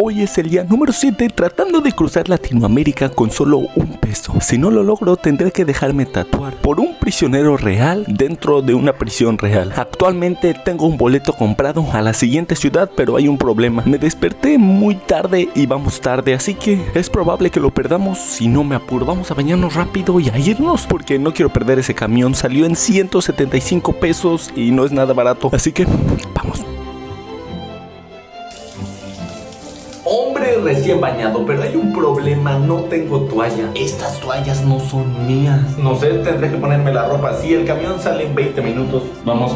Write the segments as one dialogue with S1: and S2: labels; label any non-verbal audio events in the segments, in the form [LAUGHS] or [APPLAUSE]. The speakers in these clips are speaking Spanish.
S1: Hoy es el día número 7 tratando de cruzar Latinoamérica con solo un peso. Si no lo logro tendré que dejarme tatuar por un prisionero real dentro de una prisión real. Actualmente tengo un boleto comprado a la siguiente ciudad pero hay un problema. Me desperté muy tarde y vamos tarde así que es probable que lo perdamos si no me apuro. Vamos a bañarnos rápido y a irnos porque no quiero perder ese camión. Salió en 175 pesos y no es nada barato. Así que vamos. Hombre recién bañado, pero hay un problema, no tengo toalla. Estas toallas no son mías. No sé, tendré que ponerme la ropa así. El camión sale en 20 minutos. Vamos.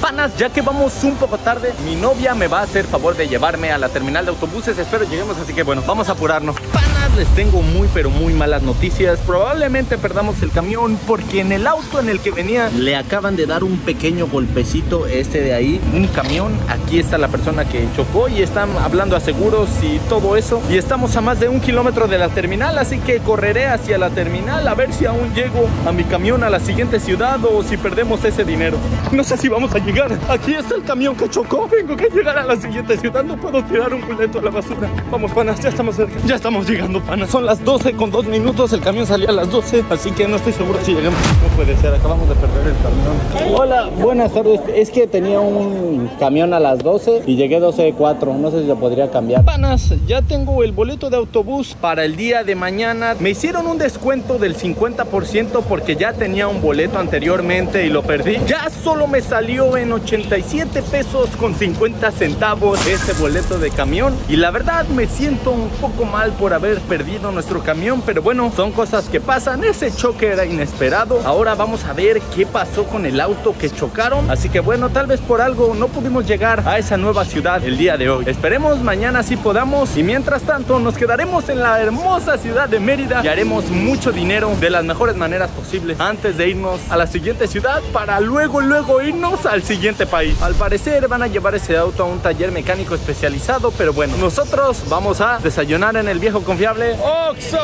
S1: Panas, ya que vamos un poco tarde, mi novia me va a hacer favor de llevarme a la terminal de autobuses. Espero lleguemos, así que bueno, vamos a apurarnos. Panas, les tengo muy pero muy malas noticias. Probablemente perdamos el camión porque en el auto en el que venía le acaban de dar un pequeño golpecito este de ahí, un camión. Aquí está la persona que chocó y están hablando a seguros y todo eso. Y estamos a más de un kilómetro de la terminal, así que correré hacia la terminal a ver si aún llego a mi camión a la siguiente ciudad o si perdemos ese dinero. No sé si vamos a llegar. Aquí está el camión que chocó. Tengo que llegar a la siguiente ciudad. No puedo tirar un boleto a la basura. Vamos, panas, ya estamos cerca. Ya estamos llegando, panas. Son las 12 con 2 minutos. El camión salía a las 12. Así que no estoy seguro si llegamos. No puede ser. Acabamos de perder el camión.
S2: Hola, buenas tardes. Es que tenía un camión a las 12 y llegué 12.04. No sé si lo podría cambiar.
S1: Panas, ya tengo el boleto de autobús para el día de mañana. Me hicieron un descuento del 50% porque ya tenía un boleto anteriormente y lo perdí. Ya solo me salió en 87 pesos con 50 centavos este boleto de camión. Y la verdad me siento un poco mal por haber perdido nuestro camión. Pero bueno, son cosas que pasan. Ese choque era inesperado. Ahora vamos a ver qué pasó con el auto que chocaron. Así que bueno, tal vez por algo no pudimos llegar a esa nueva ciudad el día de hoy. Esperemos mañana si podamos. Y mientras tanto nos quedaremos en la hermosa ciudad de Mérida y haremos mucho dinero de las mejores maneras posibles antes de irnos a la siguiente ciudad para luego, luego irnos al siguiente país. Al parecer van a llevar ese auto a un taller mecánico especializado, pero bueno, nosotros vamos a desayunar en el viejo confiable Oxo.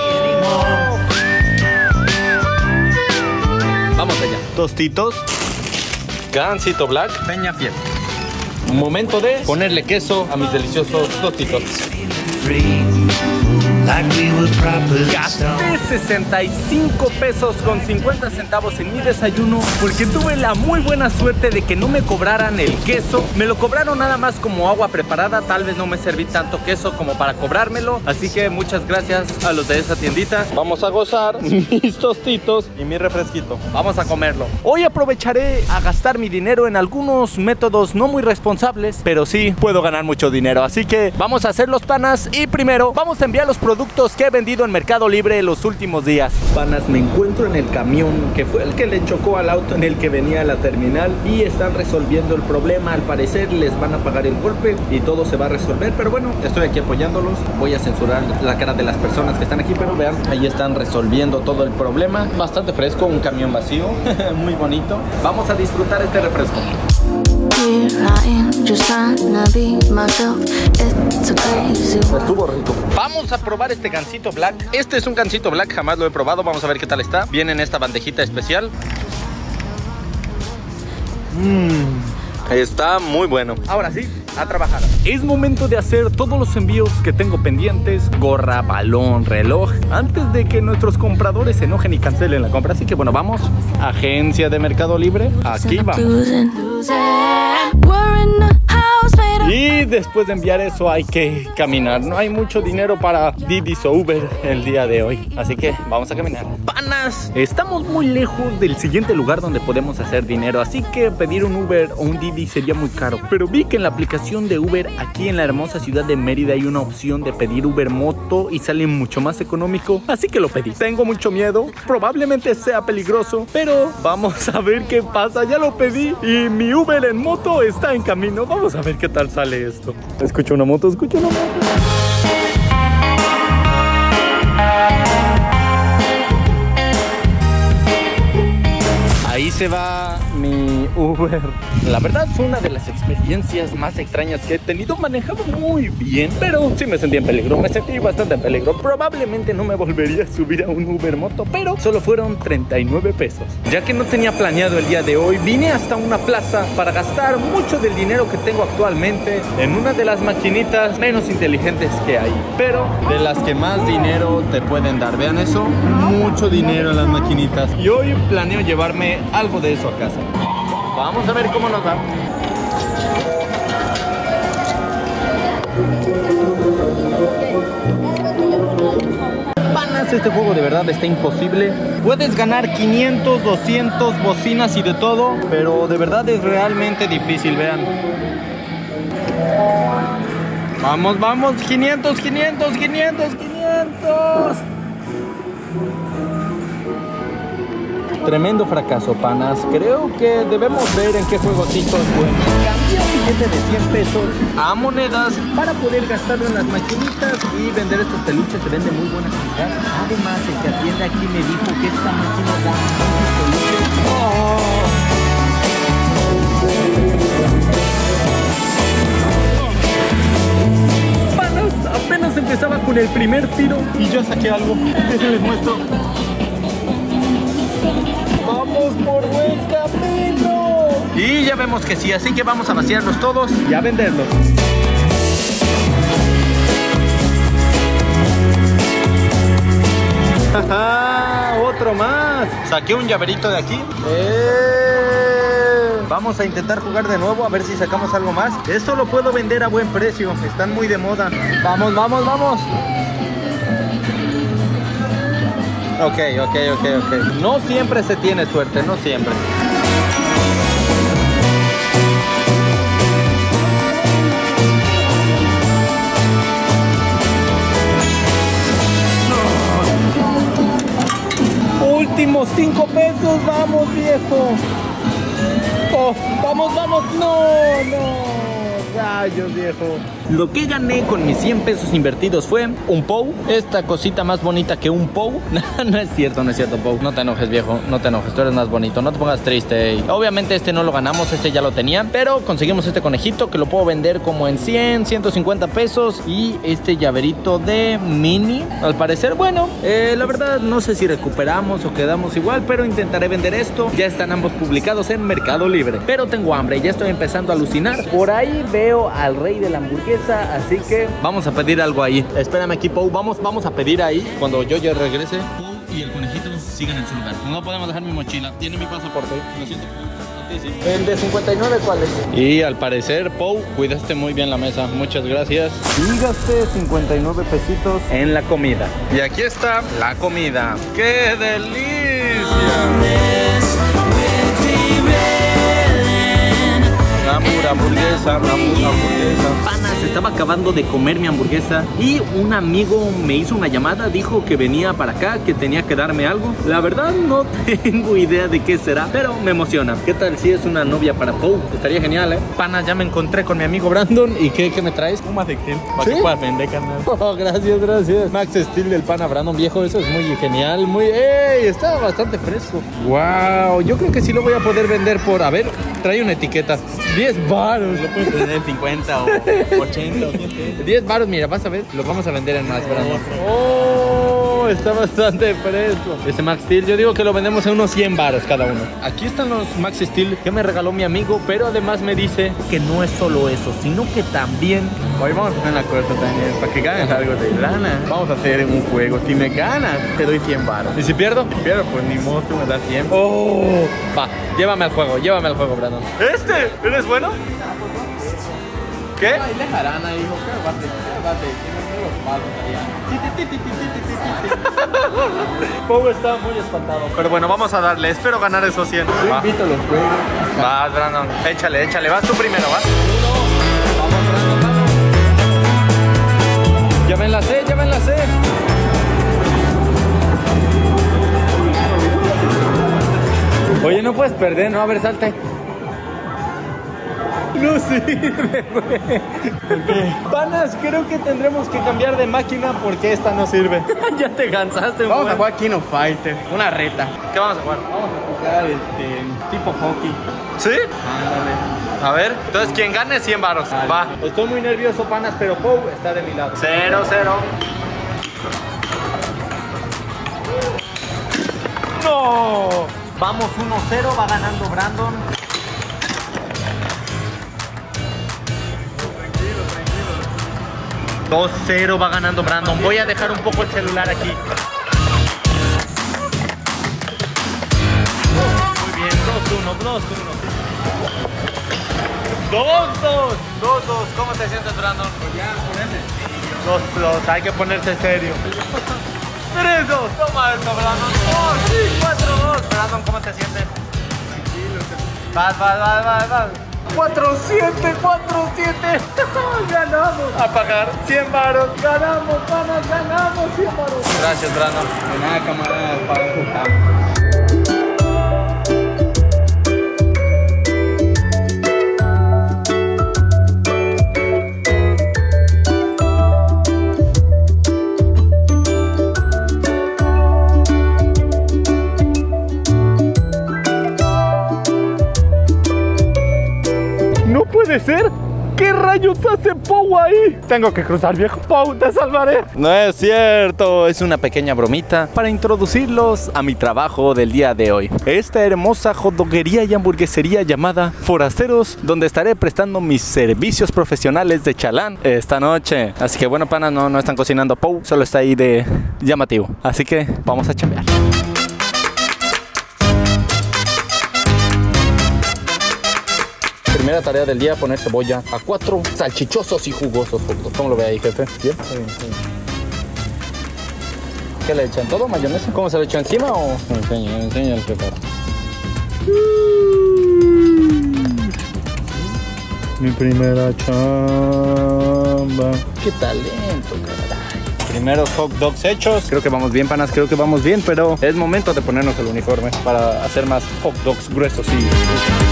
S1: Vamos allá. Tostitos. Gansito Black. Peña Fiel. Momento de ponerle queso a mis deliciosos tostitos. Gasté 65 pesos con 50 centavos en mi desayuno porque tuve la muy buena suerte de que no me cobraran el queso. Me lo cobraron nada más como agua preparada. Tal vez no me serví tanto queso como para cobrármelo. Así que muchas gracias a los de esa tiendita. Vamos a gozar [LAUGHS] mis tostitos y mi refresquito. Vamos a comerlo. Hoy aprovecharé a gastar mi dinero en algunos métodos no muy responsables, pero sí puedo ganar mucho dinero. Así que vamos a hacer los panas y primero vamos a enviar los productos que he vendido en Mercado Libre los últimos días. Panas, me encuentro en el camión que fue el que le chocó al auto en el que venía a la terminal y están resolviendo el problema. Al parecer les van a pagar el golpe y todo se va a resolver. Pero bueno, estoy aquí apoyándolos. Voy a censurar la cara de las personas que están aquí, pero vean, ahí están resolviendo todo el problema. Bastante fresco, un camión vacío, [LAUGHS] muy bonito. Vamos a disfrutar este refresco. Estuvo rico. Vamos a probar este gansito black. Este es un gansito black, jamás lo he probado. Vamos a ver qué tal está. Viene en esta bandejita especial. Mmm, está muy bueno. Ahora sí, a trabajar. Es momento de hacer todos los envíos que tengo pendientes, gorra, balón, reloj, antes de que nuestros compradores se enojen y cancelen la compra. Así que bueno, vamos. Agencia de Mercado Libre, aquí vamos. Después de enviar eso hay que caminar. No hay mucho dinero para Didi o Uber el día de hoy. Así que vamos a caminar. Panas, estamos muy lejos del siguiente lugar donde podemos hacer dinero. Así que pedir un Uber o un Didi sería muy caro. Pero vi que en la aplicación de Uber aquí en la hermosa ciudad de Mérida hay una opción de pedir Uber moto y sale mucho más económico. Así que lo pedí. Tengo mucho miedo. Probablemente sea peligroso. Pero vamos a ver qué pasa. Ya lo pedí y mi Uber en moto está en camino. Vamos a ver qué tal sale esto. Escucho una moto, escucho una moto. Ahí se va mi Uber. La verdad fue una de las experiencias más extrañas que he tenido. Manejaba muy bien, pero sí me sentí en peligro. Me sentí bastante en peligro. Probablemente no me volvería a subir a un Uber moto, pero solo fueron 39 pesos. Ya que no tenía planeado el día de hoy, vine hasta una plaza para gastar mucho del dinero que tengo actualmente en una de las maquinitas menos inteligentes que hay, pero de las que más dinero te pueden dar. Vean eso, mucho dinero en las maquinitas. Y hoy planeo llevarme algo de eso a casa. Vamos a ver cómo nos va. Panas, este juego de verdad está imposible. Puedes ganar 500, 200 bocinas y de todo, pero de verdad es realmente difícil, vean. Vamos, vamos, 500, 500, 500, 500. Tremendo fracaso, panas. Creo que debemos ver en qué juegocito es bueno. Cambié un billete de 100 pesos a monedas para poder gastarlo en las maquinitas y vender estos peluches. Se vende muy buena calidad. Además, el que atiende aquí me dijo que esta máquina da muchos peluches. Oh. Panas, apenas empezaba con el primer tiro y ya saqué algo. les muestro. ¡Vamos por buen camino! Y ya vemos que sí, así que vamos a vaciarlos todos y a venderlos. [LAUGHS] Otro más. Saqué un llaverito de aquí. ¡Eh! Vamos a intentar jugar de nuevo a ver si sacamos algo más. Esto lo puedo vender a buen precio. Están muy de moda. Vamos, vamos, vamos. Ok, ok, ok, ok. No siempre se tiene suerte, no siempre. Últimos cinco pesos, vamos viejo. Oh, vamos, vamos, no, no. Rayos, viejo. Lo que gané con mis 100 pesos invertidos fue un POU. Esta cosita más bonita que un POU. [LAUGHS] no es cierto, no es cierto, POU. No te enojes, viejo. No te enojes. Tú eres más bonito. No te pongas triste. Obviamente este no lo ganamos. Este ya lo tenía. Pero conseguimos este conejito que lo puedo vender como en 100, 150 pesos. Y este llaverito de mini. Al parecer, bueno. eh, la verdad no sé si recuperamos o quedamos igual. Pero intentaré vender esto. Ya están ambos publicados en Mercado Libre. Pero tengo hambre. Ya estoy empezando a alucinar. Por ahí veo al rey de la hamburguesa. Así que vamos a pedir algo ahí. Espérame aquí, Pou. Vamos, vamos a pedir ahí. Cuando yo ya regrese. Pou y el conejito sigan en su lugar. No podemos dejar mi mochila. Tiene mi pasaporte. Lo siento. El de 59, ¿cuál es? Y al parecer, Pou, cuidaste muy bien la mesa. Muchas gracias. Y gasté 59 pesitos en la comida. Y aquí está la comida. ¡Qué delicia! Hamburguesa, hamburguesa, hamburguesa. Panas, estaba acabando de comer mi hamburguesa y un amigo me hizo una llamada, dijo que venía para acá, que tenía que darme algo. La verdad no [LAUGHS] tengo idea de qué será, pero me emociona. ¿Qué tal si es una novia para Pou? Estaría genial, ¿eh? Panas, ya me encontré con mi amigo Brandon. ¿Y qué, qué me traes?
S3: Un de gel para
S1: ¿Sí?
S3: que puedas vender, carnal. [LAUGHS]
S1: Oh, gracias, gracias. Max Steel del pana Brandon viejo, eso es muy genial, muy... ¡Ey! Está bastante fresco. ¡Wow! Yo creo que sí lo voy a poder vender por... A ver, trae una etiqueta. 10 baros.
S3: Lo puedes vender en 50 o 80 o 100 pesos.
S1: 10 baros, mira, vas a ver, lo vamos a vender en más, Brandon. ¡Oh! Está bastante fresco. Este Max Steel, yo digo que lo vendemos en unos 100 baros cada uno. Aquí están los Max Steel que me regaló mi amigo, pero además me dice que no es solo eso, sino que también
S3: Hoy vamos a poner la cuesta también para que ganes algo de lana. Vamos a hacer un juego. Si me ganas, te doy 100 baros.
S1: ¿Y si pierdo?
S3: Si pierdo, pues ni modo, tú me das 100.
S1: ¡Oh! Va, llévame al juego, llévame al juego, Brandon.
S3: ¿Este? ¿Eres bueno? ¿Qué?
S1: Ahí dejarán ahí, hijo, qué bate, qué bate, tiene los palos allá. Pau está muy espantado.
S3: Pero bueno, vamos a darle. Espero ganar esos 100.
S1: Yo
S3: Va.
S1: invito a los juegos.
S3: Vas, Brandon. Échale, échale. Vas tú primero, vas.
S1: Vamos, Brandon, vamos. Ya me enlacé, ya me enlacé. Oye, no puedes perder, ¿no? A ver, salte. No sirve, [LAUGHS] güey.
S3: Panas, creo que tendremos que cambiar de máquina porque esta no sirve. [LAUGHS]
S1: ya te cansaste,
S3: Vamos a jugar King of Fighter, una reta.
S1: ¿Qué vamos a jugar?
S3: Vamos a jugar este tipo hockey.
S1: ¿Sí?
S3: Ándale.
S1: A ver, entonces quien gane 100 varos. Va.
S3: Estoy muy nervioso, panas, pero Pou está de mi lado.
S1: Cero, cero.
S3: ¡No! Vamos 1-0, va ganando Brandon.
S1: 2-0 va ganando Brandon. Voy a dejar un poco el celular aquí. Muy bien, 2-1, 2-1. 2-2. 2-2. ¿Cómo te sientes, Brandon? Pues ya, ponete. 2-2. Hay que ponerse serio. [LAUGHS] 3-2. Toma esto, Brandon. Oh, sí, 4-2. Brandon, ¿cómo te sientes? Tranquilo. Vas, vas, vas, vas, vas. 4-7, 4-7. [LAUGHS] ganamos. A pagar 100 varos. Ganamos, panas, ganamos 100 varos. Gracias, Brandon.
S3: De nada, camaradas, para
S1: puede ser. ¿Qué rayos hace Pou ahí? Tengo que cruzar, viejo. Pou, te salvaré. No es cierto, es una pequeña bromita para introducirlos a mi trabajo del día de hoy. Esta hermosa hotdoguería y hamburguesería llamada Forasteros, donde estaré prestando mis servicios profesionales de chalán esta noche. Así que bueno, pana, no, no están cocinando Pou, solo está ahí de llamativo. Así que vamos a chambear. Primera tarea del día, poner cebolla a cuatro salchichosos y jugosos hot dogs. ¿Cómo lo ve ahí, jefe? ¿Bien? ¿Qué le echan? ¿Todo mayonesa? ¿Cómo se le echa encima o...? Enseña, enseña el jefe. Mi primera chamba. Qué talento, caray. Primeros hot dogs hechos. Creo que vamos bien, panas. Creo que vamos bien, pero es momento de ponernos el uniforme para hacer más hot dogs gruesos y...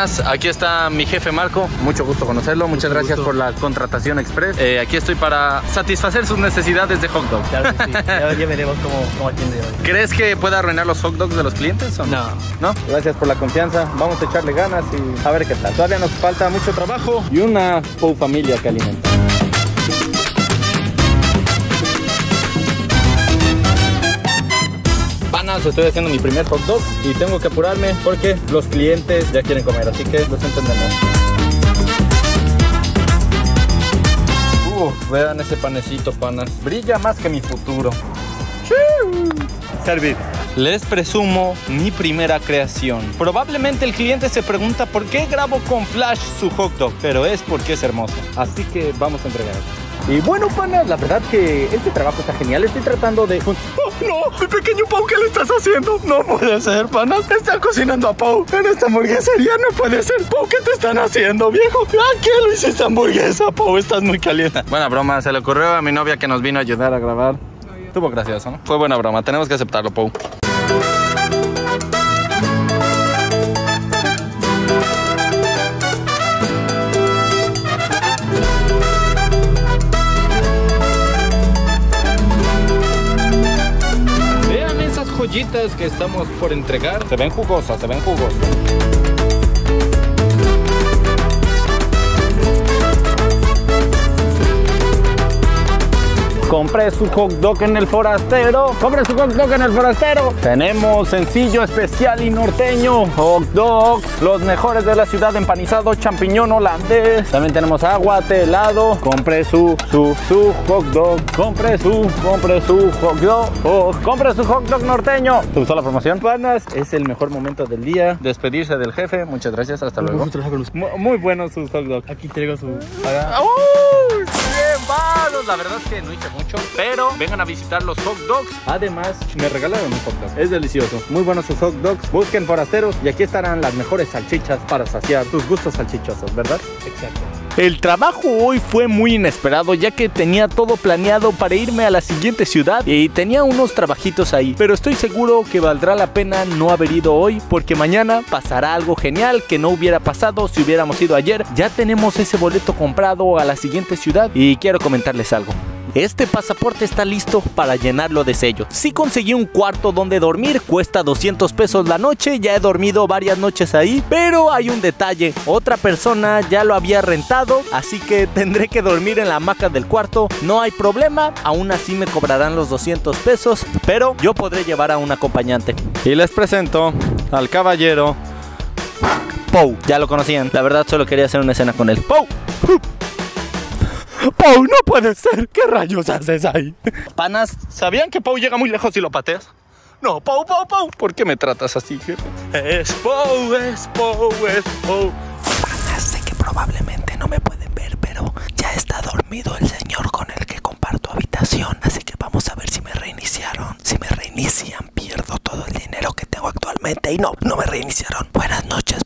S1: Aquí está mi jefe Marco. Mucho gusto conocerlo. Muchas gracias por la contratación express. Eh, aquí estoy para satisfacer sus necesidades de hot dog.
S3: Claro que sí. [LAUGHS] Ya, ya veremos cómo, cómo atiende hoy.
S1: ¿Crees que pueda arruinar los hot dogs de los clientes o no? ¿No? Gracias por la confianza. Vamos a echarle ganas y a ver qué tal. Todavía nos falta mucho trabajo y una Pou familia que alimenta. Estoy haciendo mi primer hot dog y tengo que apurarme porque los clientes ya quieren comer, así que los entendemos. Uf, vean ese panecito, panas. Brilla más que mi futuro. Servir. Les presumo mi primera creación. Probablemente el cliente se pregunta por qué grabo con flash su hot dog, pero es porque es hermoso. Así que vamos a entregar. Y bueno, panas, la verdad que este trabajo está genial. Estoy tratando de... ¡Oh, no! ¡Mi pequeño Pau! ¿Qué le estás haciendo? No puede ser, panas. Está cocinando a Pau en esta hamburguesería. No puede ser. Pau, ¿qué te están haciendo, viejo? ¿A qué lo hiciste hamburguesa, Pau? Estás muy caliente. Buena broma. Se le ocurrió a mi novia que nos vino a ayudar a grabar. Estuvo gracioso, ¿no? Fue buena broma. Tenemos que aceptarlo, Pau. Que estamos por entregar. Se ven jugosas, se ven jugosas. Compré su hot dog en el forastero. Compré su hot dog en el forastero. Tenemos sencillo, especial y norteño. Hot dogs, los mejores de la ciudad, empanizado, champiñón holandés. También tenemos aguate, helado. Compré su, su, su hot dog. Compré su, compré su hot dog. Oh, compré su hot dog norteño. ¿Te gustó la promoción? Panas, es el mejor momento del día. Despedirse del jefe. Muchas gracias. Hasta luego. Mu- Muy buenos sus hot dogs.
S3: Aquí traigo su.
S1: ¡Uy! ¡Bien, La verdad es que no hice mucho, pero vengan a visitar los hot dogs. Además, me regalaron un hot dog. Es delicioso. Muy buenos sus hot dogs. Busquen forasteros y aquí estarán las mejores salchichas para saciar tus gustos salchichosos, ¿verdad?
S3: Exacto.
S1: El trabajo hoy fue muy inesperado ya que tenía todo planeado para irme a la siguiente ciudad y tenía unos trabajitos ahí. Pero estoy seguro que valdrá la pena no haber ido hoy porque mañana pasará algo genial que no hubiera pasado si hubiéramos ido ayer. Ya tenemos ese boleto comprado a la siguiente ciudad y quiero comentarles algo. Este pasaporte está listo para llenarlo de sellos. Si conseguí un cuarto donde dormir, cuesta 200 pesos la noche, ya he dormido varias noches ahí, pero hay un detalle, otra persona ya lo había rentado, así que [LAUGHS] tendré que dormir en la hamaca del cuarto, no hay problema, aún así me cobrarán los 200 pesos, pero yo podré llevar a un acompañante.
S3: Y les presento al caballero
S1: Pou, ya lo conocían, la verdad solo quería hacer una escena con él. Pou. Pau, no puede ser. ¿Qué rayos haces ahí?
S3: Panas, ¿sabían que Pau llega muy lejos si lo pateas? No, Pau, Pau, Pau. ¿Por qué me tratas así, jefe? Es Pau, es Pau, es Pau.
S1: Panas, sé que probablemente no me pueden ver, pero ya está dormido el señor con el que comparto habitación. Así que vamos a ver si me reiniciaron. Si me reinician, pierdo todo el dinero que tengo actualmente. Y no, no me reiniciaron. Buenas noches.